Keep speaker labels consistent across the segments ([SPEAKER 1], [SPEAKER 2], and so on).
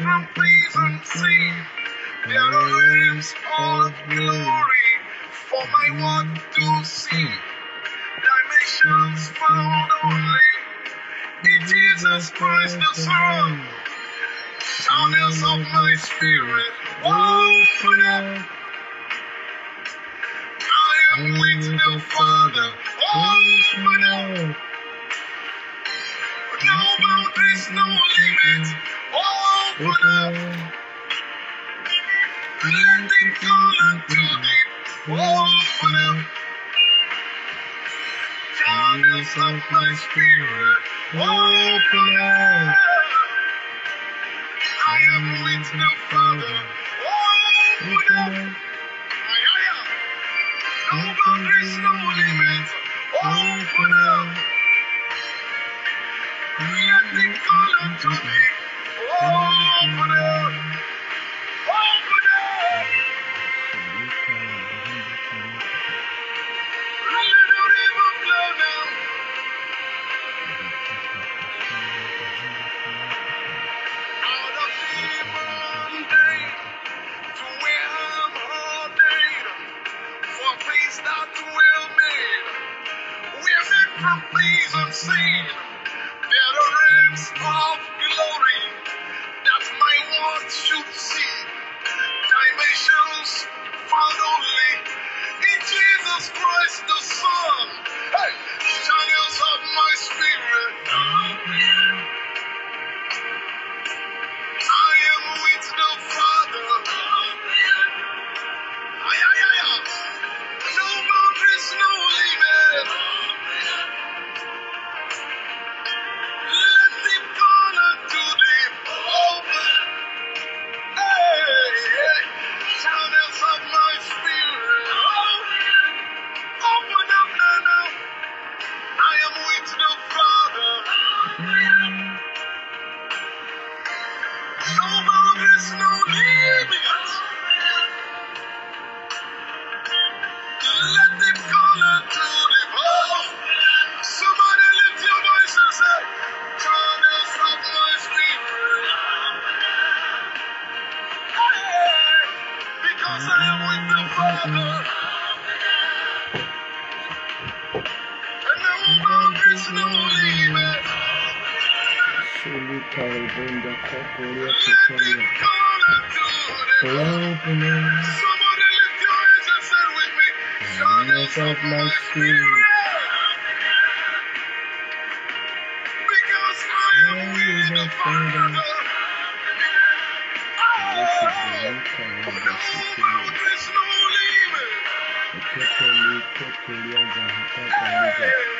[SPEAKER 1] from things unseen. There are realms of my word to see. Dimensions found only in Jesus Christ the Son. Channels of my spirit open up. I am with the Father. Open up. No boundaries, no limits. Open up. Let it fall unto thee. Open up. Of my spirit. Open up. I am with the Father. Open up. No boundaries, no limits. Open up. Let it fall unto thee. Open up. From things unseen. There are realms of glory that my word should see. Dimensions found only in Jesus Christ the Son. Because I am Father. Oh, no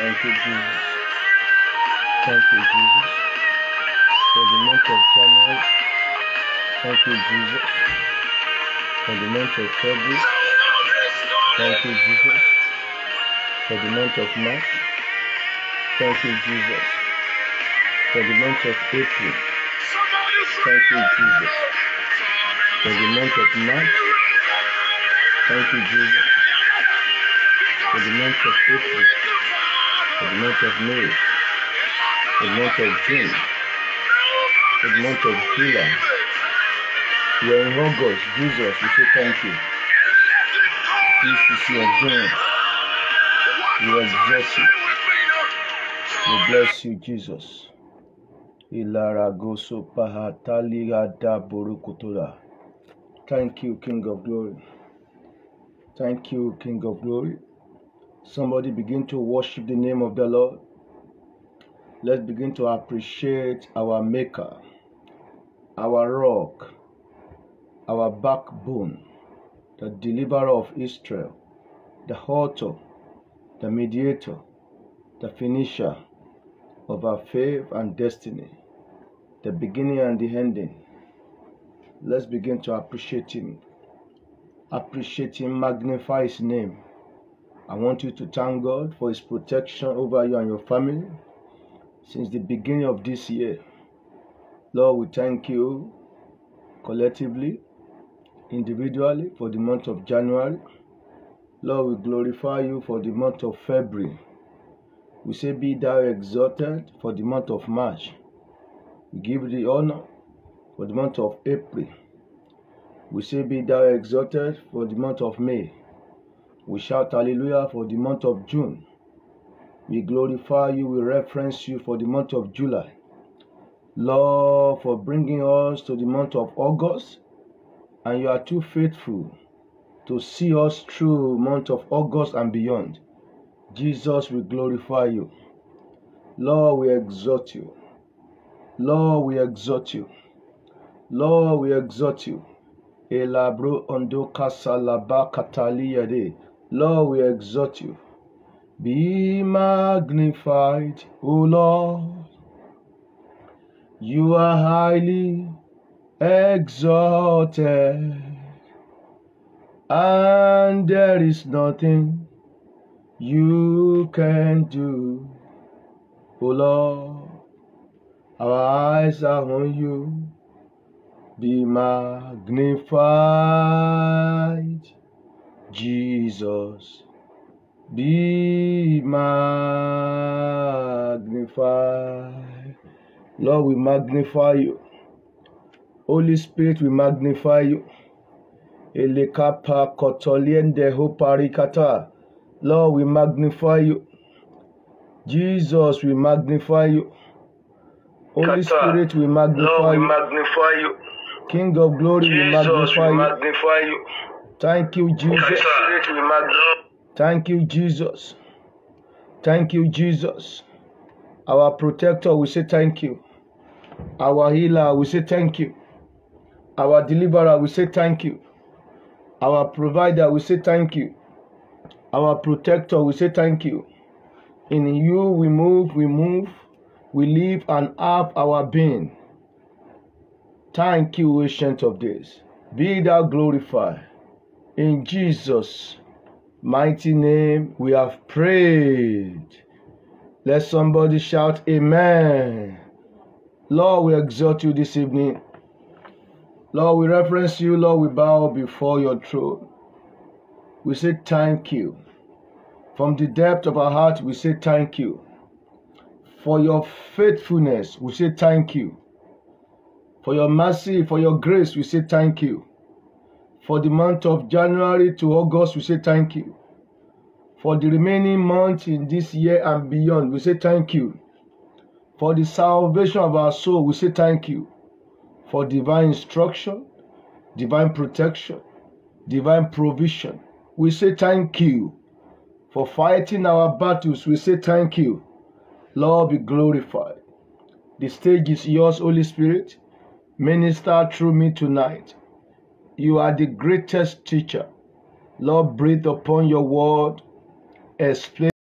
[SPEAKER 2] Thank you, Jesus.
[SPEAKER 1] Thank
[SPEAKER 2] you, Jesus. For the month of January. Thank you, Jesus. For the month of February. Thank you, Jesus. For the month of March. Thank you, Jesus. For the month of April. Thank you, Jesus. For the month of March. Thank you, Jesus. For the month of April. For the month of May. For the month of June. For the month of July. We are in August. Jesus, we say thank you. This is your doing. We exalt you. We bless you, Jesus. Ilaragoso pahatali ada borukotola. Thank you, King of Glory. Thank you, King of Glory. Somebody begin to worship the name of the Lord. Let's begin to appreciate our Maker, our rock, our backbone, the deliverer of Israel, the author, the mediator, the finisher of our faith and destiny, the beginning and the ending. Let's begin to appreciate Him. Appreciate Him, magnify His name. I want you to thank God for His protection over you and your family since the beginning of this year. Lord, we thank you collectively, individually for the month of January. Lord, we glorify you for the month of February. We say, Be thou exalted for the month of March. We give the honor for the month of April. We say, Be thou exalted for the month of May. We shout hallelujah for the month of June. We glorify you, we reference you for the month of July. Lord, for bringing us to the month of August, and you are too faithful to see us through month of August and beyond. Jesus, we glorify you. Lord, we exhort you. Lord, we exhort you. Lord, we exhort you. Lord, we exhort you. Be magnified, O Lord. You are highly exalted, and there is nothing you can do, O Lord. Our eyes are on you. Be magnified, Jesus. Be magnified. Lord, we magnify you. Holy Spirit, we magnify you. Elekapa kotoliende hoparikata. Lord, we magnify you. Jesus, we magnify you. Holy
[SPEAKER 1] Kata.
[SPEAKER 2] Spirit, we magnify
[SPEAKER 1] Lord, we magnify you.
[SPEAKER 2] King of glory, we
[SPEAKER 1] Jesus,
[SPEAKER 2] magnify
[SPEAKER 1] we
[SPEAKER 2] you.
[SPEAKER 1] magnify you.
[SPEAKER 2] Thank you, Jesus. Thank you, Jesus. Thank you, Jesus. Our protector, we say thank you. Our healer, we say thank you. Our deliverer, we say thank you. Our provider, we say thank you. Our protector, we say thank you. In you we move, we move, we live and have our being. Thank you, ancient of days. Be thou glorified. In Jesus' mighty name we have prayed. Let somebody shout, Amen. Lord, we exalt you this evening. Lord, we reference you. Lord, we bow before your throne. We say thank you. From the depth of our heart, we say thank you. For your faithfulness, we say thank you. For your mercy, for your grace, we say thank you. For the month of January to August, we say thank you. For the remaining months in this year and beyond, we say thank you. For the salvation of our soul, we say thank you. For divine instruction, divine protection, divine provision, we say thank you. For fighting our battles, we say thank you. Lord, be glorified. The stage is yours, Holy Spirit. Minister through me tonight. You are the greatest teacher. Lord, breathe upon your word. Explain